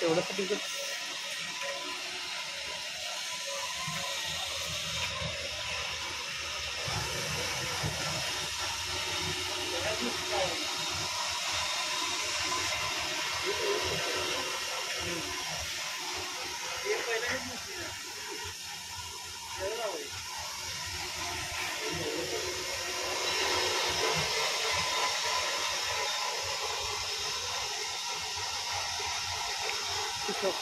तेवढं ठीक しそうか。